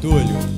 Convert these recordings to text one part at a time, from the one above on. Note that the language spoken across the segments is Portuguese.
Túlio.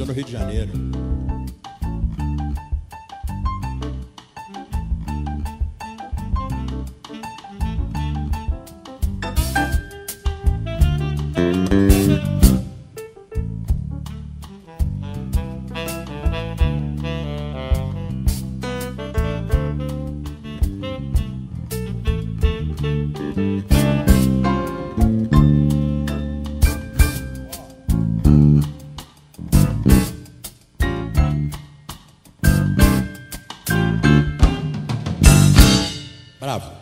Eu acho que nasceu no Rio de Janeiro. Arab.